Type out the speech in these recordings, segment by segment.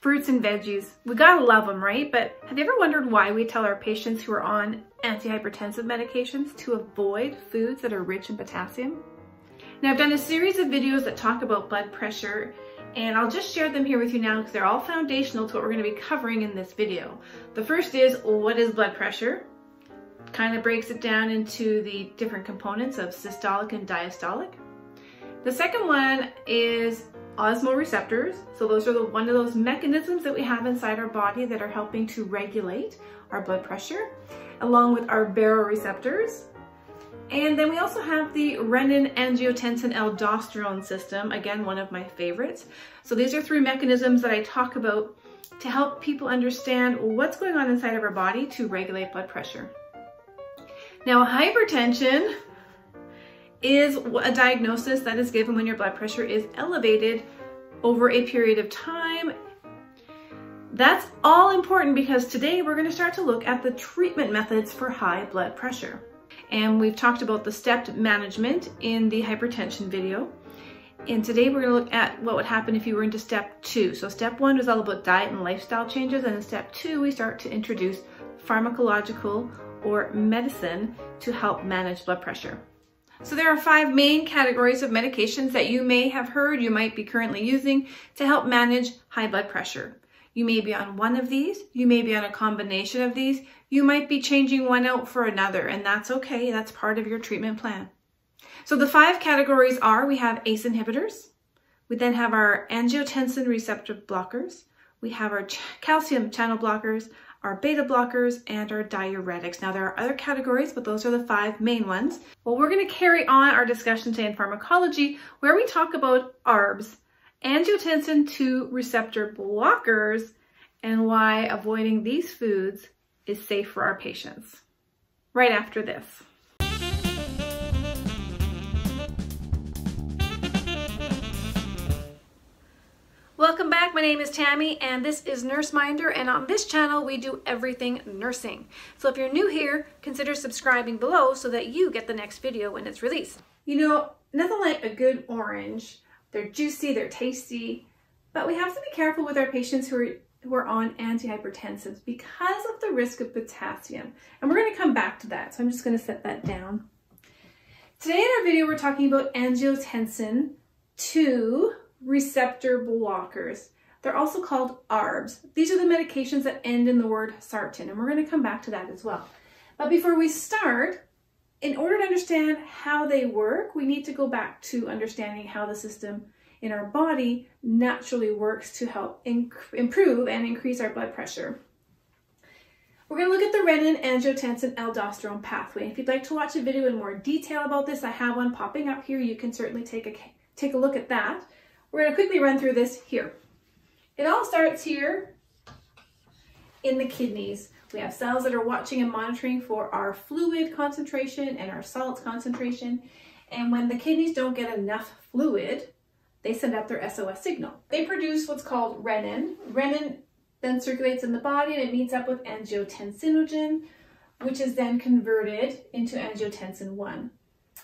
Fruits and veggies, we gotta love them, right? But have you ever wondered why we tell our patients who are on antihypertensive medications to avoid foods that are rich in potassium? Now I've done a series of videos that talk about blood pressure and I'll just share them here with you now because they're all foundational to what we're gonna be covering in this video. The first is, what is blood pressure? Kind of breaks it down into the different components of systolic and diastolic. The second one is osmoreceptors. So those are the, one of those mechanisms that we have inside our body that are helping to regulate our blood pressure, along with our baroreceptors. And then we also have the renin-angiotensin-aldosterone system, again, one of my favorites. So these are three mechanisms that I talk about to help people understand what's going on inside of our body to regulate blood pressure. Now, hypertension is a diagnosis that is given when your blood pressure is elevated over a period of time. That's all important because today we're gonna to start to look at the treatment methods for high blood pressure. And we've talked about the stepped management in the hypertension video. And today we're gonna look at what would happen if you were into step two. So step one was all about diet and lifestyle changes. And in step two, we start to introduce pharmacological or medicine to help manage blood pressure. So there are five main categories of medications that you may have heard you might be currently using to help manage high blood pressure. You may be on one of these, you may be on a combination of these, you might be changing one out for another, and that's okay, that's part of your treatment plan. So the five categories are, we have ACE inhibitors, we then have our angiotensin receptor blockers, we have our ch calcium channel blockers, our beta blockers, and our diuretics. Now there are other categories, but those are the five main ones. Well, we're gonna carry on our discussion today in pharmacology where we talk about ARBs, angiotensin 2 receptor blockers, and why avoiding these foods is safe for our patients. Right after this. Welcome back, my name is Tammy and this is Nurse Minder and on this channel we do everything nursing. So if you're new here, consider subscribing below so that you get the next video when it's released. You know, nothing like a good orange. They're juicy, they're tasty, but we have to be careful with our patients who are who are on antihypertensives because of the risk of potassium. And we're gonna come back to that, so I'm just gonna set that down. Today in our video, we're talking about angiotensin 2 receptor blockers. They're also called ARBs. These are the medications that end in the word sartan, and we're going to come back to that as well. But before we start, in order to understand how they work, we need to go back to understanding how the system in our body naturally works to help improve and increase our blood pressure. We're going to look at the renin-angiotensin-aldosterone pathway. If you'd like to watch a video in more detail about this, I have one popping up here. You can certainly take a, take a look at that. We're going to quickly run through this here. It all starts here in the kidneys. We have cells that are watching and monitoring for our fluid concentration and our salt concentration. And when the kidneys don't get enough fluid, they send out their SOS signal. They produce what's called renin. Renin then circulates in the body and it meets up with angiotensinogen, which is then converted into angiotensin 1.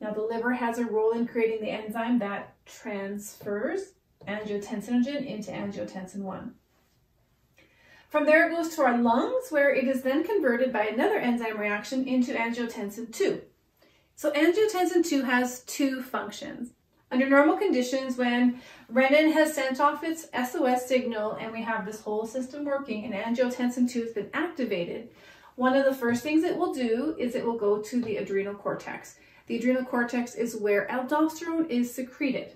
Now the liver has a role in creating the enzyme that transfers angiotensinogen into angiotensin 1. From there it goes to our lungs where it is then converted by another enzyme reaction into angiotensin 2. So angiotensin 2 has two functions. Under normal conditions, when renin has sent off its SOS signal and we have this whole system working and angiotensin 2 has been activated, one of the first things it will do is it will go to the adrenal cortex. The adrenal cortex is where aldosterone is secreted.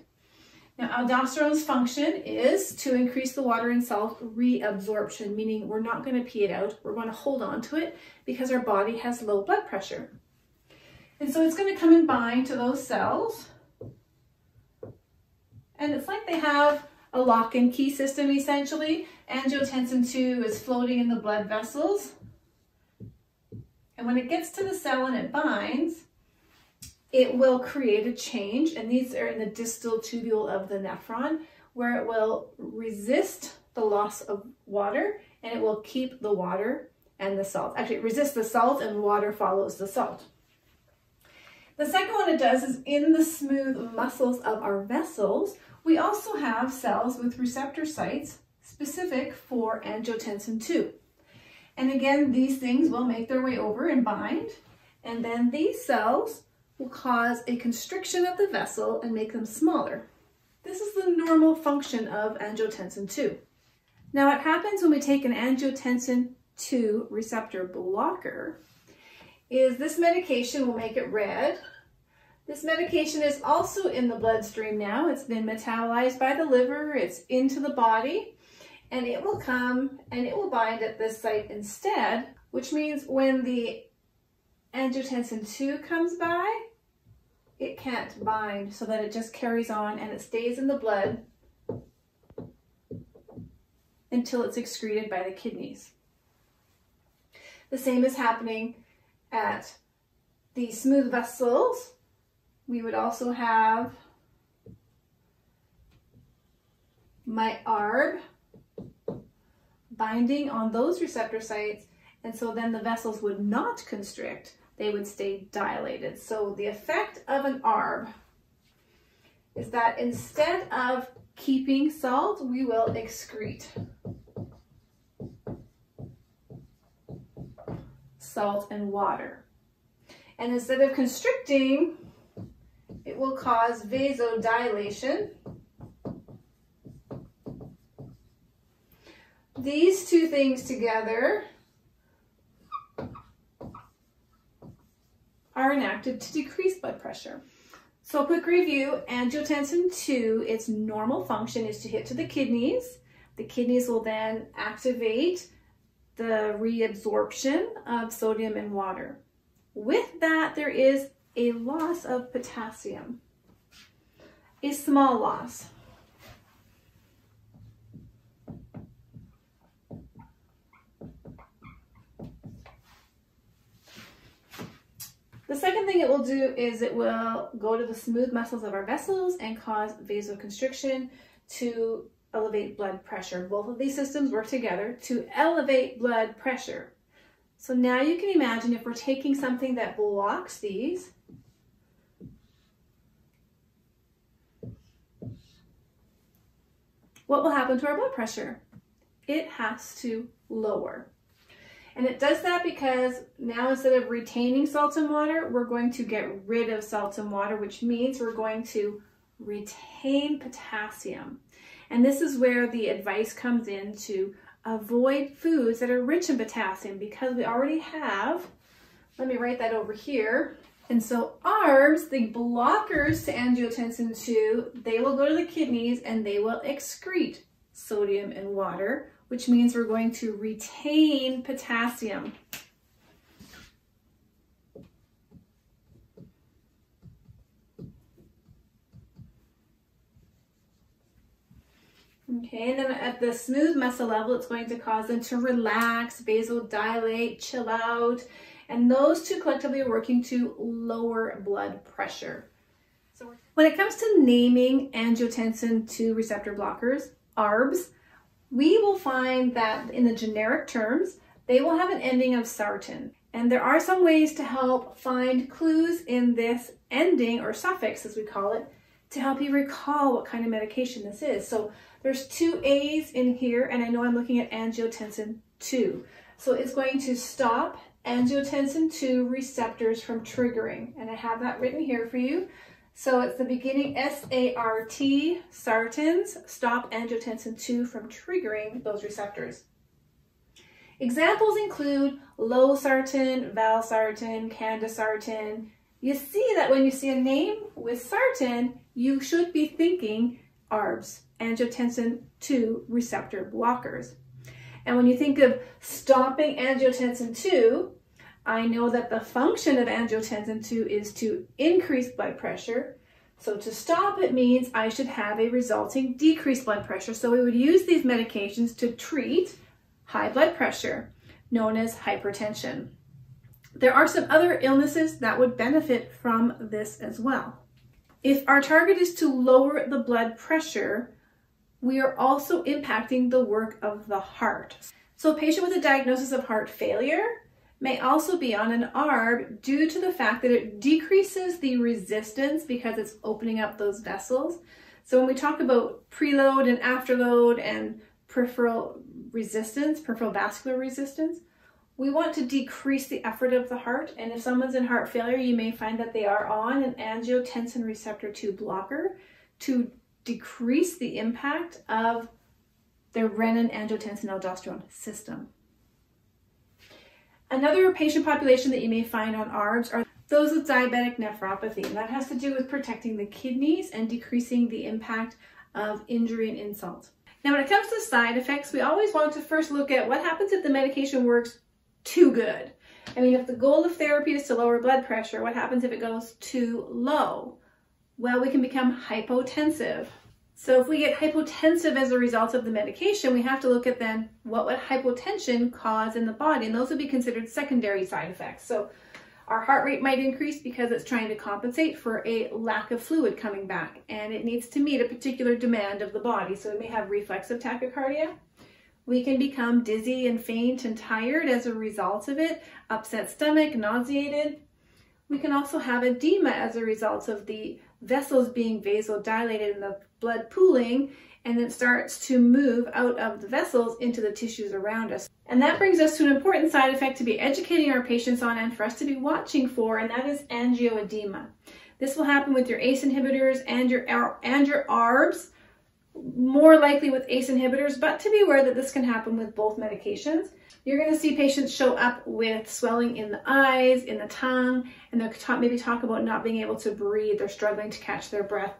Now, aldosterone's function is to increase the water and salt reabsorption, meaning we're not going to pee it out. We're going to hold on to it because our body has low blood pressure. And so it's going to come and bind to those cells. And it's like they have a lock and key system essentially. Angiotensin 2 is floating in the blood vessels. And when it gets to the cell and it binds, it will create a change, and these are in the distal tubule of the nephron, where it will resist the loss of water, and it will keep the water and the salt. Actually, resist the salt, and water follows the salt. The second one it does is in the smooth muscles of our vessels, we also have cells with receptor sites specific for angiotensin II. And again, these things will make their way over and bind, and then these cells will cause a constriction of the vessel and make them smaller. This is the normal function of angiotensin II. Now what happens when we take an angiotensin II receptor blocker is this medication will make it red. This medication is also in the bloodstream now. It's been metabolized by the liver, it's into the body, and it will come and it will bind at this site instead, which means when the angiotensin II comes by, it can't bind so that it just carries on and it stays in the blood until it's excreted by the kidneys. The same is happening at the smooth vessels. We would also have my ARB binding on those receptor sites and so then the vessels would not constrict they would stay dilated. So the effect of an ARB is that instead of keeping salt, we will excrete salt and water. And instead of constricting, it will cause vasodilation. These two things together are enacted to decrease blood pressure. So a quick review, angiotensin 2, its normal function is to hit to the kidneys. The kidneys will then activate the reabsorption of sodium and water. With that, there is a loss of potassium, a small loss. The second thing it will do is it will go to the smooth muscles of our vessels and cause vasoconstriction to elevate blood pressure. Both of these systems work together to elevate blood pressure. So now you can imagine if we're taking something that blocks these, what will happen to our blood pressure? It has to lower. And it does that because now instead of retaining salt and water, we're going to get rid of salt and water, which means we're going to retain potassium. And this is where the advice comes in to avoid foods that are rich in potassium because we already have, let me write that over here. And so ARBs, the blockers to angiotensin 2, they will go to the kidneys and they will excrete sodium and water, which means we're going to retain potassium. Okay, and then at the smooth muscle level, it's going to cause them to relax, vasodilate, chill out, and those two collectively are working to lower blood pressure. So when it comes to naming angiotensin 2 receptor blockers, ARBs, we will find that in the generic terms, they will have an ending of sartan. And there are some ways to help find clues in this ending or suffix, as we call it, to help you recall what kind of medication this is. So there's two A's in here, and I know I'm looking at angiotensin 2. So it's going to stop angiotensin 2 receptors from triggering. And I have that written here for you. So it's the beginning S-A-R-T, sartans, stop angiotensin 2 from triggering those receptors. Examples include losartan, valsartan, candesartan. You see that when you see a name with sartan, you should be thinking ARBs, angiotensin 2 receptor blockers. And when you think of stopping angiotensin 2, I know that the function of angiotensin 2 is to increase blood pressure. So to stop it means I should have a resulting decreased blood pressure. So we would use these medications to treat high blood pressure, known as hypertension. There are some other illnesses that would benefit from this as well. If our target is to lower the blood pressure, we are also impacting the work of the heart. So a patient with a diagnosis of heart failure may also be on an ARB due to the fact that it decreases the resistance because it's opening up those vessels. So when we talk about preload and afterload and peripheral resistance, peripheral vascular resistance. We want to decrease the effort of the heart, and if someone's in heart failure, you may find that they are on an angiotensin receptor 2 blocker to decrease the impact of their renin-angiotensin-aldosterone system. Another patient population that you may find on ARBs are those with diabetic nephropathy, and that has to do with protecting the kidneys and decreasing the impact of injury and insult. Now, when it comes to side effects, we always want to first look at what happens if the medication works too good. I mean, if the goal of therapy is to lower blood pressure, what happens if it goes too low? Well, we can become hypotensive. So if we get hypotensive as a result of the medication, we have to look at then what would hypotension cause in the body, and those would be considered secondary side effects. So our heart rate might increase because it's trying to compensate for a lack of fluid coming back, and it needs to meet a particular demand of the body. So it may have reflexive tachycardia. We can become dizzy and faint and tired as a result of it, upset stomach, nauseated. We can also have edema as a result of the vessels being vasodilated and the blood pooling and then starts to move out of the vessels into the tissues around us. And that brings us to an important side effect to be educating our patients on and for us to be watching for, and that is angioedema. This will happen with your ACE inhibitors and your, and your ARBs, more likely with ACE inhibitors, but to be aware that this can happen with both medications. You're going to see patients show up with swelling in the eyes, in the tongue, and they'll talk, maybe talk about not being able to breathe They're struggling to catch their breath.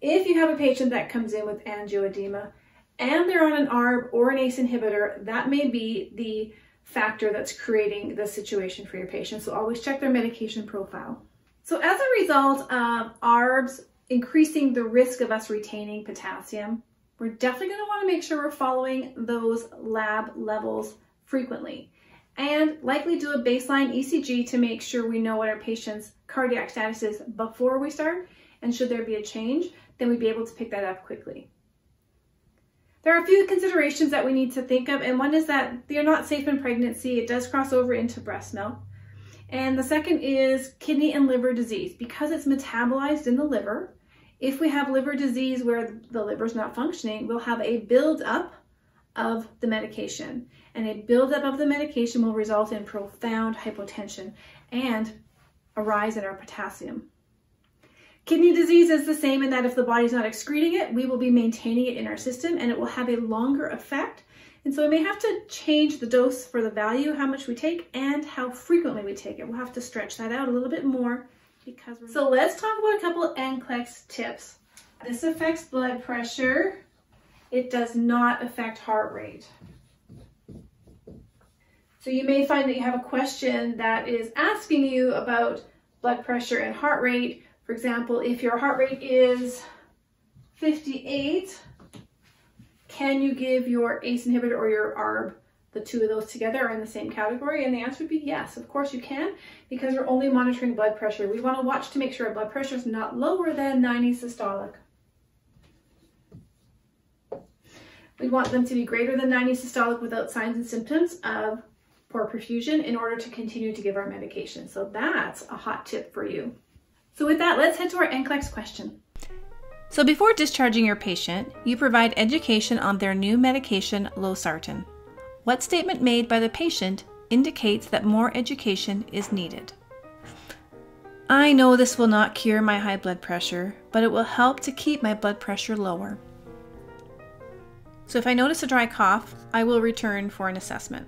If you have a patient that comes in with angioedema and they're on an ARB or an ACE inhibitor, that may be the factor that's creating the situation for your patient. So always check their medication profile. So as a result of ARBs increasing the risk of us retaining potassium, we're definitely going to want to make sure we're following those lab levels frequently and likely do a baseline ECG to make sure we know what our patient's cardiac status is before we start. And should there be a change, then we'd be able to pick that up quickly. There are a few considerations that we need to think of, and one is that they're not safe in pregnancy. It does cross over into breast milk. And the second is kidney and liver disease. Because it's metabolized in the liver, if we have liver disease where the liver is not functioning, we'll have a buildup of the medication. And a buildup of the medication will result in profound hypotension and a rise in our potassium. Kidney disease is the same in that if the body's not excreting it, we will be maintaining it in our system and it will have a longer effect. And so we may have to change the dose for the value, how much we take, and how frequently we take it. We'll have to stretch that out a little bit more because So let's talk about a couple of NCLEX tips. This affects blood pressure. It does not affect heart rate. So you may find that you have a question that is asking you about blood pressure and heart rate. For example, if your heart rate is 58, can you give your ACE inhibitor or your ARB, the two of those together are in the same category? And the answer would be yes, of course you can, because we're only monitoring blood pressure. We want to watch to make sure our blood pressure is not lower than 90 systolic. We want them to be greater than 90 systolic without signs and symptoms of poor perfusion in order to continue to give our medication. So that's a hot tip for you. So with that, let's head to our NCLEX question. So before discharging your patient, you provide education on their new medication, losartan. What statement made by the patient indicates that more education is needed? I know this will not cure my high blood pressure, but it will help to keep my blood pressure lower. So if I notice a dry cough, I will return for an assessment.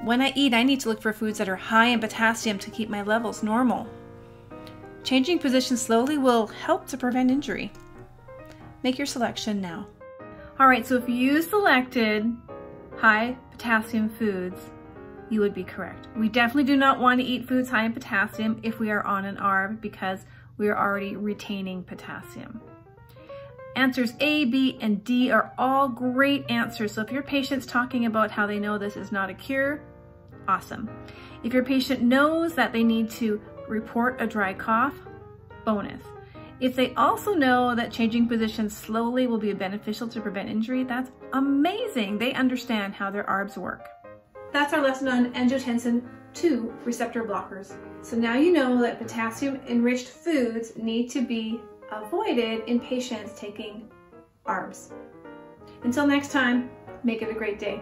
When I eat, I need to look for foods that are high in potassium to keep my levels normal. Changing position slowly will help to prevent injury. Make your selection now. All right, so if you selected high potassium foods, you would be correct. We definitely do not want to eat foods high in potassium if we are on an ARB because we are already retaining potassium. Answers A, B, and D are all great answers. So if your patient's talking about how they know this is not a cure, awesome. If your patient knows that they need to report a dry cough, bonus. If they also know that changing positions slowly will be beneficial to prevent injury, that's amazing. They understand how their ARBs work. That's our lesson on angiotensin 2 receptor blockers. So now you know that potassium enriched foods need to be avoided in patients taking ARBs. Until next time, make it a great day.